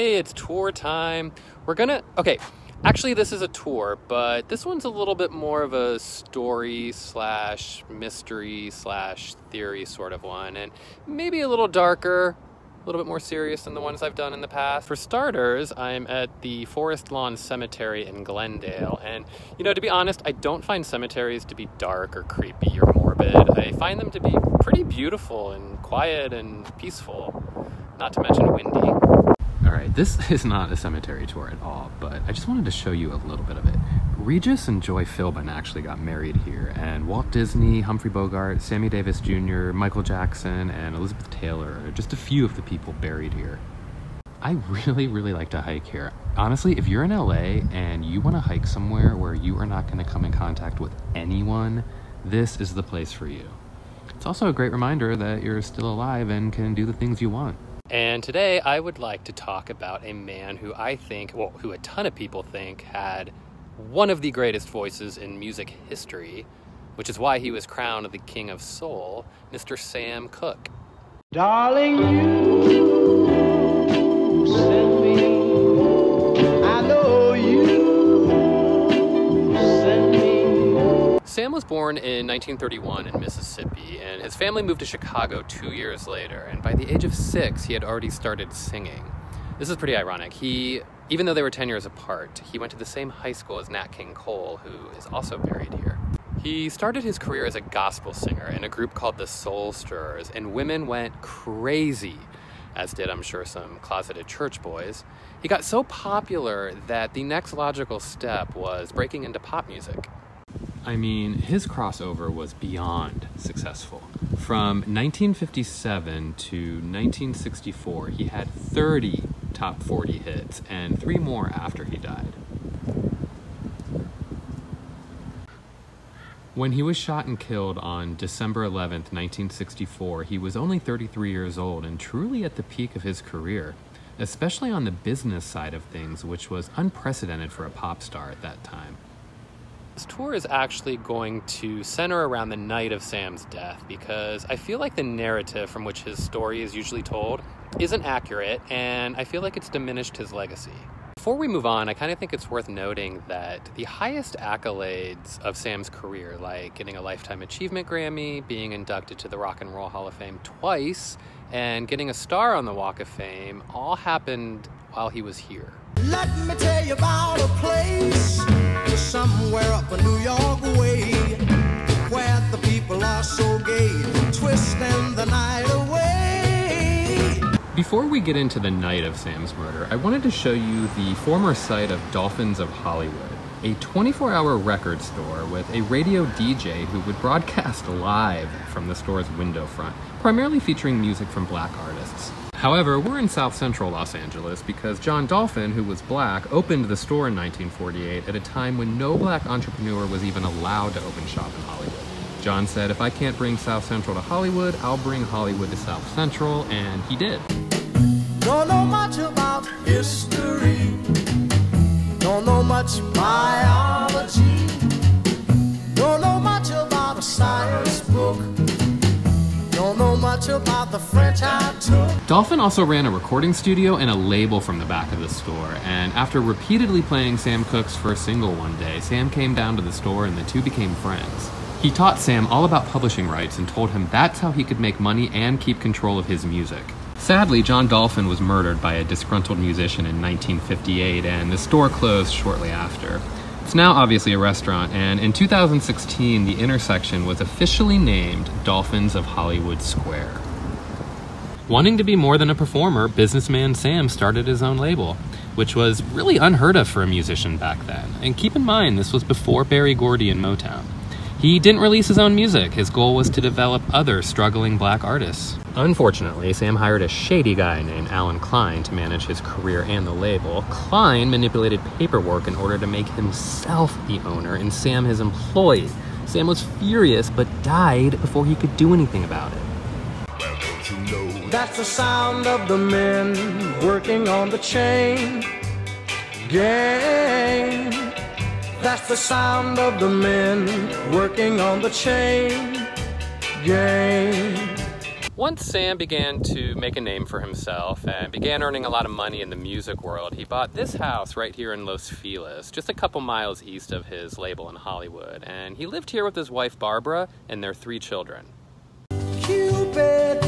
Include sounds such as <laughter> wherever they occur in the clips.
Hey, it's tour time. We're gonna. Okay, actually, this is a tour, but this one's a little bit more of a story slash mystery slash theory sort of one, and maybe a little darker, a little bit more serious than the ones I've done in the past. For starters, I'm at the Forest Lawn Cemetery in Glendale, and you know, to be honest, I don't find cemeteries to be dark or creepy or morbid. I find them to be pretty beautiful and quiet and peaceful, not to mention windy. This <laughs> is not a cemetery tour at all, but I just wanted to show you a little bit of it. Regis and Joy Philbin actually got married here, and Walt Disney, Humphrey Bogart, Sammy Davis Jr., Michael Jackson, and Elizabeth Taylor are just a few of the people buried here. I really, really like to hike here. Honestly, if you're in LA and you want to hike somewhere where you are not going to come in contact with anyone, this is the place for you. It's also a great reminder that you're still alive and can do the things you want. And today I would like to talk about a man who I think, well, who a ton of people think had one of the greatest voices in music history, which is why he was crowned the King of Soul, Mr. Sam Cooke. Darling, you Sam was born in 1931 in Mississippi, and his family moved to Chicago two years later. And by the age of six, he had already started singing. This is pretty ironic. He, even though they were 10 years apart, he went to the same high school as Nat King Cole, who is also buried here. He started his career as a gospel singer in a group called the Soul Stirrers, and women went crazy, as did, I'm sure, some closeted church boys. He got so popular that the next logical step was breaking into pop music. I mean, his crossover was beyond successful. From 1957 to 1964, he had 30 top 40 hits and three more after he died. When he was shot and killed on December 11th, 1964, he was only 33 years old and truly at the peak of his career, especially on the business side of things, which was unprecedented for a pop star at that time. This tour is actually going to center around the night of Sam's death because I feel like the narrative from which his story is usually told isn't accurate and I feel like it's diminished his legacy. Before we move on, I kind of think it's worth noting that the highest accolades of Sam's career, like getting a Lifetime Achievement Grammy, being inducted to the Rock and Roll Hall of Fame twice, and getting a star on the Walk of Fame, all happened while he was here. Let me tell you about a place somewhere up a New York way where the people are so gay, twisting the night away. Before we get into the night of Sam's murder, I wanted to show you the former site of Dolphins of Hollywood, a 24 hour record store with a radio DJ who would broadcast live from the store's window front, primarily featuring music from black artists. However, we're in South Central Los Angeles because John Dolphin, who was black, opened the store in 1948 at a time when no black entrepreneur was even allowed to open shop in Hollywood. John said, if I can't bring South Central to Hollywood, I'll bring Hollywood to South Central, and he did. Don't know much about history. Don't know much biology. Much about the French I took. Dolphin also ran a recording studio and a label from the back of the store, and after repeatedly playing Sam Cooke's first single one day, Sam came down to the store and the two became friends. He taught Sam all about publishing rights and told him that's how he could make money and keep control of his music. Sadly, John Dolphin was murdered by a disgruntled musician in 1958, and the store closed shortly after. It's now obviously a restaurant, and in 2016, the intersection was officially named Dolphins of Hollywood Square. Wanting to be more than a performer, businessman Sam started his own label, which was really unheard of for a musician back then. And keep in mind, this was before Berry Gordy and Motown. He didn't release his own music. His goal was to develop other struggling black artists. Unfortunately, Sam hired a shady guy named Allen Klein to manage his career and the label. Klein manipulated paperwork in order to make himself the owner and Sam his employee. Sam was furious but died before he could do anything about it. That's the sound of the men working on the chain gang. That's the sound of the men working on the chain gang. Once Sam began to make a name for himself and began earning a lot of money in the music world, he bought this house right here in Los Feliz, just a couple miles east of his label in Hollywood. And he lived here with his wife Barbara and their three children. Cupid,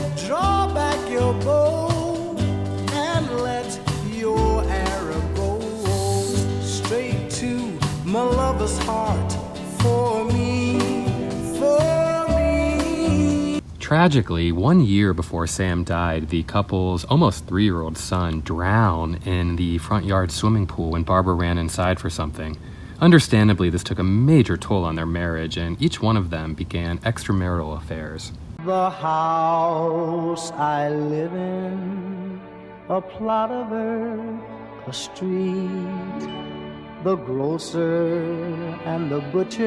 heart for me, for me. Tragically, one year before Sam died, the couple's almost three year old son drowned in the front yard swimming pool when Barbara ran inside for something. Understandably, this took a major toll on their marriage, and each one of them began extramarital affairs. The house I live in, a plot of earth, a street, the grocer and the butcher,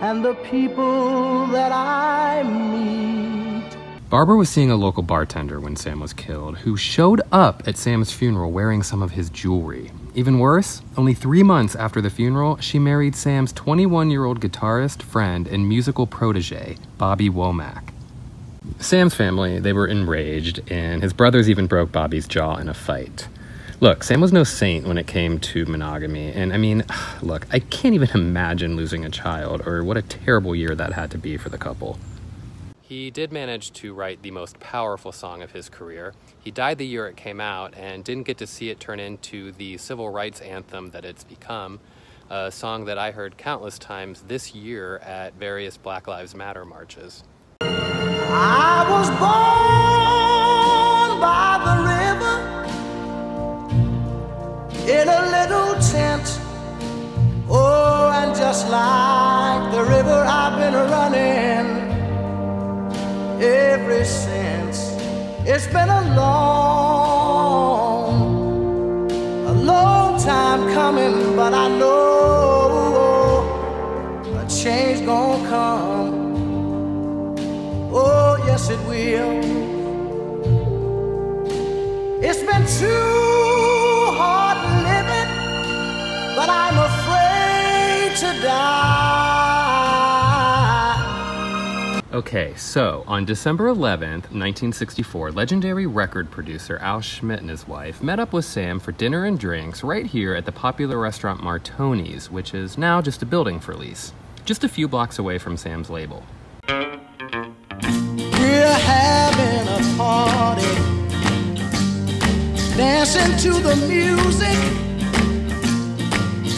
and the people that I meet. Barbara was seeing a local bartender when Sam was killed, who showed up at Sam's funeral wearing some of his jewelry. Even worse, only three months after the funeral, she married Sam's 21 year old guitarist, friend, and musical protege, Bobby Womack. Sam's family, they were enraged, and his brothers even broke Bobby's jaw in a fight. Look, Sam was no saint when it came to monogamy, and I mean, <sighs> look, I can't even imagine losing a child, or what a terrible year that had to be for the couple. He did manage to write the most powerful song of his career. He died the year it came out and didn't get to see it turn into the civil rights anthem that it's become, a song that I heard countless times this year at various Black Lives Matter marches. I was born by in a little tent. Oh, and just like the river, I've been running ever since. It's been a long, a long time coming, but I know a change gonna come. Oh, yes, it will. It's been too Okay, so on December 11th, 1964, legendary record producer Al Schmitt and his wife met up with Sam for dinner and drinks right here at the popular restaurant Martoni's, which is now just a building for lease, just a few blocks away from Sam's label. We're having a party, dancing to the music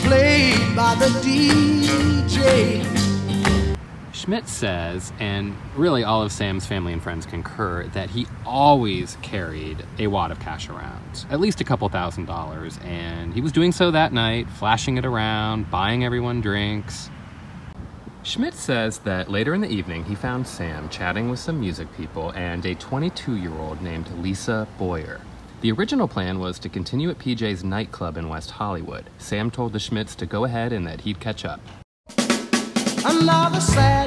played by the DJ. Schmitt says, and really all of Sam's family and friends concur, that he always carried a wad of cash around, at least a couple thousand dollars, and he was doing so that night, flashing it around, buying everyone drinks. Schmitt says that later in the evening he found Sam chatting with some music people and a 22 year old named Lisa Boyer. The original plan was to continue at PJ's nightclub in West Hollywood. Sam told the Schmitts to go ahead and that he'd catch up. Another Saturday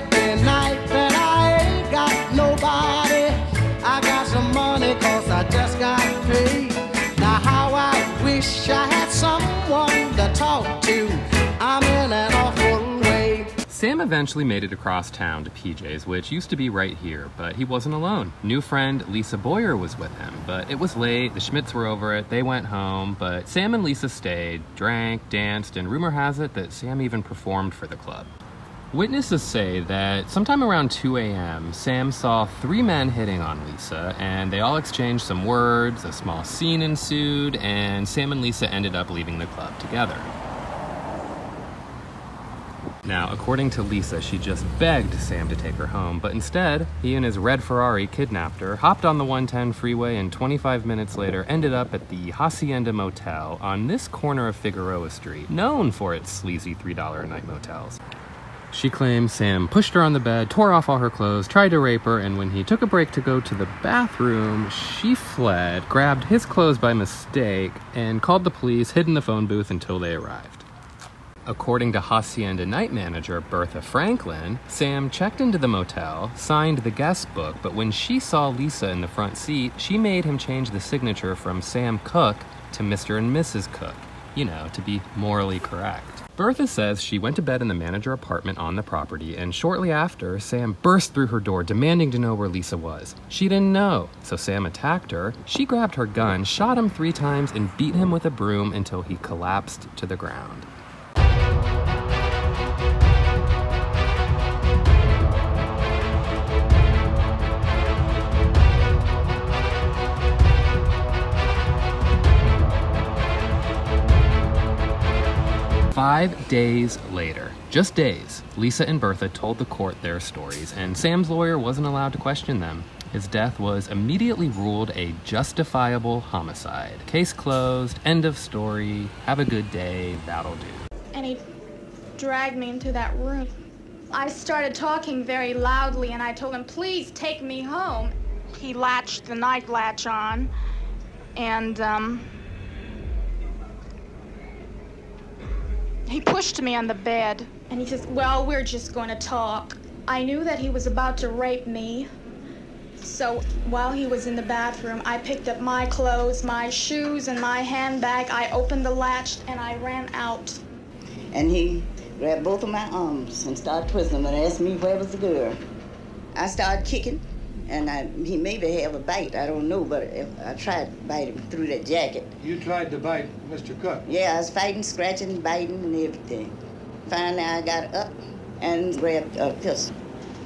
Eventually made it across town to PJ's, which used to be right here, but he wasn't alone. New friend Lisa Boyer was with him, but it was late, the Schmitts were over it, they went home, but Sam and Lisa stayed, drank, danced, and rumor has it that Sam even performed for the club. Witnesses say that sometime around 2 a.m., Sam saw three men hitting on Lisa, and they all exchanged some words, a small scene ensued, and Sam and Lisa ended up leaving the club together. Now, according to Lisa, she just begged Sam to take her home, but instead, he and his red Ferrari kidnapped her, hopped on the 110 freeway, and 25 minutes later ended up at the Hacienda Motel on this corner of Figueroa Street, known for its sleazy $3 a night motels. She claims Sam pushed her on the bed, tore off all her clothes, tried to rape her, and when he took a break to go to the bathroom, she fled, grabbed his clothes by mistake, and called the police, hid in the phone booth until they arrived. According to Hacienda night manager Bertha Franklin, Sam checked into the motel, signed the guest book, but when she saw Lisa in the front seat, she made him change the signature from Sam Cooke to Mr. and Mrs. Cooke. you know, to be morally correct. Bertha says she went to bed in the manager apartment on the property, and shortly after, Sam burst through her door demanding to know where Lisa was. She didn't know, so Sam attacked her. She grabbed her gun, shot him three times, and beat him with a broom until he collapsed to the ground. Five days later, just days, Lisa and Bertha told the court their stories, and Sam's lawyer wasn't allowed to question them. His death was immediately ruled a justifiable homicide. Case closed, end of story, have a good day, that'll do. And he dragged me into that room. I started talking very loudly and I told him, please take me home. He latched the night latch on and, um, He pushed me on the bed and he says, Well, we're just going to talk. I knew that he was about to rape me. So while he was in the bathroom, I picked up my clothes, my shoes, and my handbag. I opened the latch and I ran out. And he grabbed both of my arms and started twisting them and asked me where was the girl. I started kicking and I, he maybe have a bite. I don't know, but I tried to bite him through that jacket. You tried to bite Mr. Cooke? Yeah, I was fighting, scratching, biting, and everything. Finally, I got up and grabbed a pistol.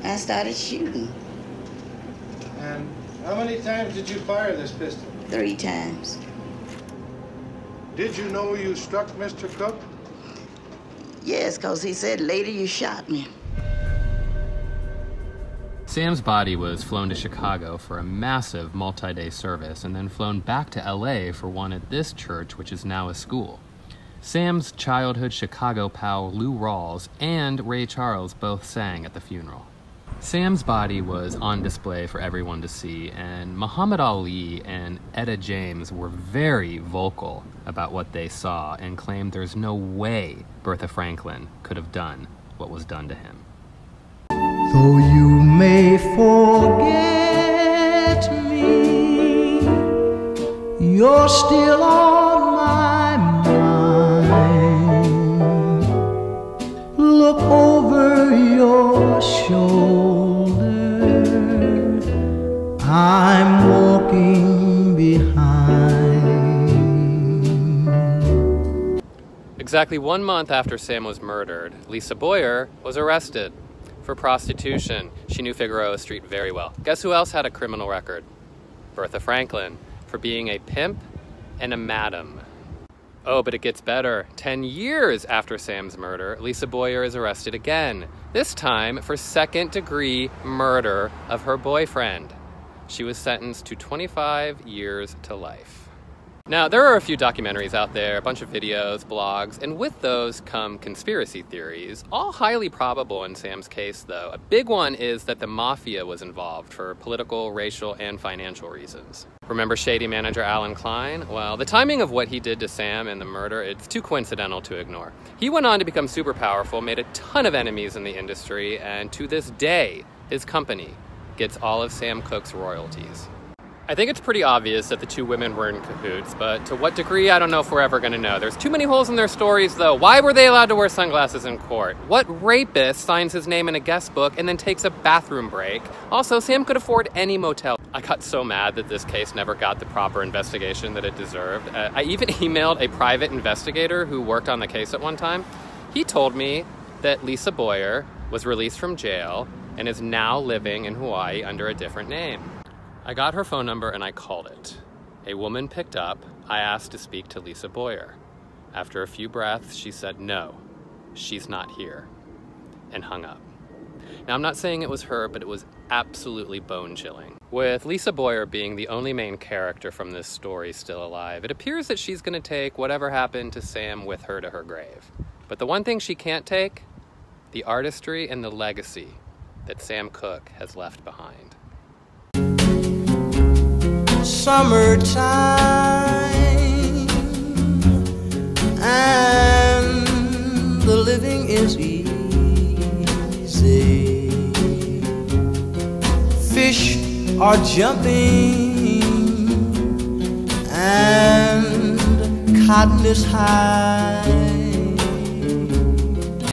I started shooting. And how many times did you fire this pistol? Three times. Did you know you struck Mr. Cooke? Yes, because he said, later you shot me. Sam's body was flown to Chicago for a massive multi day service and then flown back to LA for one at this church, which is now a school. Sam's childhood Chicago pal Lou Rawls and Ray Charles both sang at the funeral. Sam's body was on display for everyone to see, and Muhammad Ali and Etta James were very vocal about what they saw and claimed there's no way Bertha Franklin could have done what was done to him. May forget me, you're still on my mind. Look over your shoulder, I'm walking behind. Exactly one month after Sam was murdered, Lisa Boyer was arrested for prostitution. She knew Figueroa Street very well. Guess who else had a criminal record? Bertha Franklin, for being a pimp and a madam. Oh, but it gets better. Ten years after Sam's murder, Lisa Boyer is arrested again, this time for second degree murder of her boyfriend. She was sentenced to 25 years to life. Now, there are a few documentaries out there, a bunch of videos, blogs, and with those come conspiracy theories, all highly probable in Sam's case, though. A big one is that the mafia was involved for political, racial, and financial reasons. Remember shady manager Allen Klein? Well, the timing of what he did to Sam and the murder, it's too coincidental to ignore. He went on to become super powerful, made a ton of enemies in the industry, and to this day, his company gets all of Sam Cooke's royalties. I think it's pretty obvious that the two women were in cahoots, but to what degree, I don't know if we're ever going to know. There's too many holes in their stories, though. Why were they allowed to wear sunglasses in court? What rapist signs his name in a guest book and then takes a bathroom break? Also, Sam could afford any motel. I got so mad that this case never got the proper investigation that it deserved. Uh, I even <laughs> emailed a private investigator who worked on the case at one time. He told me that Lisa Boyer was released from jail and is now living in Hawaii under a different name. I got her phone number and I called it. A woman picked up. I asked to speak to Lisa Boyer. After a few breaths, she said, No, she's not here, and hung up. Now, I'm not saying it was her, but it was absolutely bone chilling. With Lisa Boyer being the only main character from this story still alive, it appears that she's going to take whatever happened to Sam with her to her grave. But the one thing she can't take the artistry and the legacy that Sam Cooke has left behind summertime. And the living is easy. Fish are jumping. And cotton is high